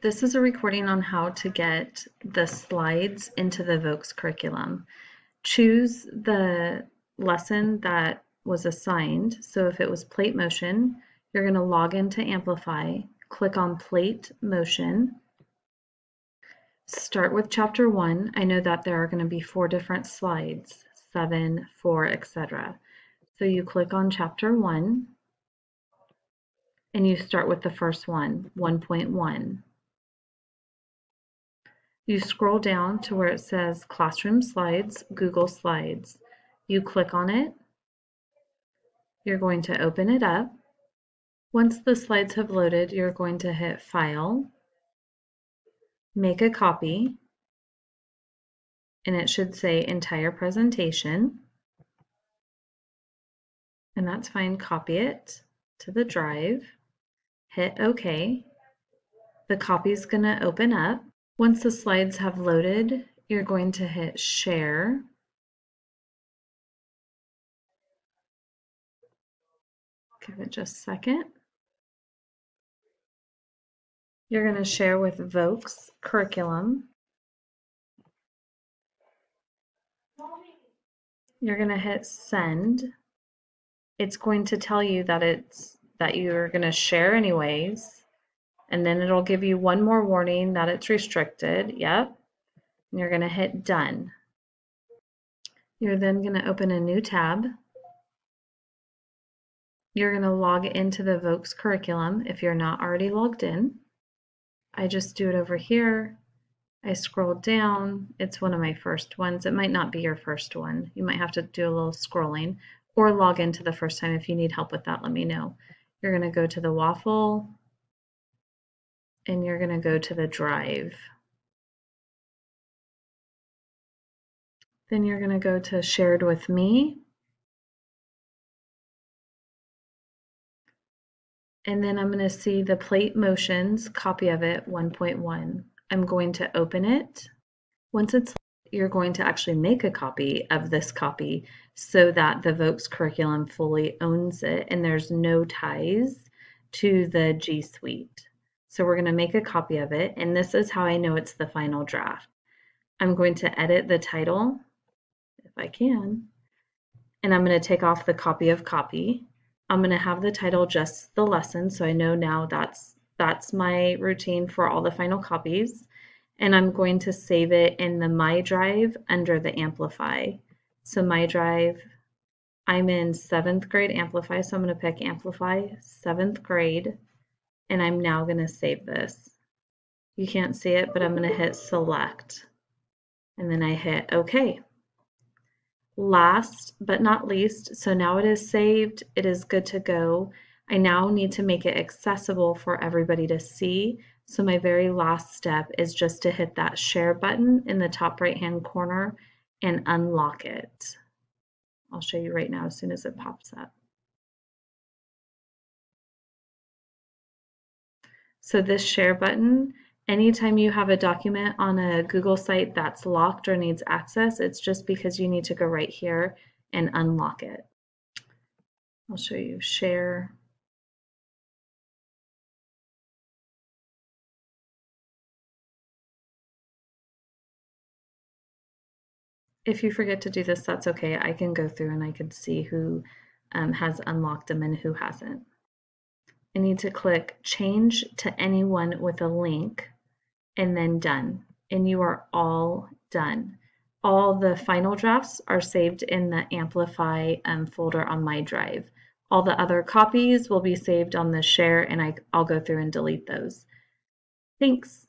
This is a recording on how to get the slides into the VOCS curriculum. Choose the lesson that was assigned. So if it was plate motion, you're going to log into Amplify, click on plate motion, start with chapter one. I know that there are going to be four different slides, seven, four, etc. So you click on chapter one and you start with the first one, 1.1. You scroll down to where it says Classroom Slides, Google Slides. You click on it. You're going to open it up. Once the slides have loaded, you're going to hit File, Make a Copy, and it should say Entire Presentation. And that's fine. Copy it to the drive. Hit OK. The copy is going to open up. Once the slides have loaded, you're going to hit share. Give it just a second. You're going to share with VOCS curriculum. You're going to hit send. It's going to tell you that it's that you're going to share anyways and then it'll give you one more warning that it's restricted. Yep. And you're going to hit done. You're then going to open a new tab. You're going to log into the VOCS curriculum if you're not already logged in. I just do it over here. I scroll down. It's one of my first ones. It might not be your first one. You might have to do a little scrolling or log into the first time. If you need help with that, let me know. You're going to go to the waffle and you're going to go to the drive. Then you're going to go to shared with me. And then I'm going to see the plate motions copy of it 1.1. I'm going to open it. Once it's you're going to actually make a copy of this copy so that the VOCS curriculum fully owns it and there's no ties to the G Suite. So we're going to make a copy of it, and this is how I know it's the final draft. I'm going to edit the title, if I can, and I'm going to take off the copy of copy. I'm going to have the title just the lesson, so I know now that's that's my routine for all the final copies. And I'm going to save it in the My Drive under the Amplify. So My Drive, I'm in seventh grade Amplify, so I'm going to pick Amplify, seventh grade and I'm now going to save this. You can't see it, but I'm going to hit select and then I hit OK. Last but not least, so now it is saved, it is good to go. I now need to make it accessible for everybody to see. So my very last step is just to hit that share button in the top right hand corner and unlock it. I'll show you right now as soon as it pops up. So this share button, anytime you have a document on a Google site that's locked or needs access, it's just because you need to go right here and unlock it. I'll show you share. If you forget to do this, that's okay. I can go through and I can see who um, has unlocked them and who hasn't. I need to click change to anyone with a link and then done. And you are all done. All the final drafts are saved in the Amplify um, folder on my drive. All the other copies will be saved on the share and I, I'll go through and delete those. Thanks.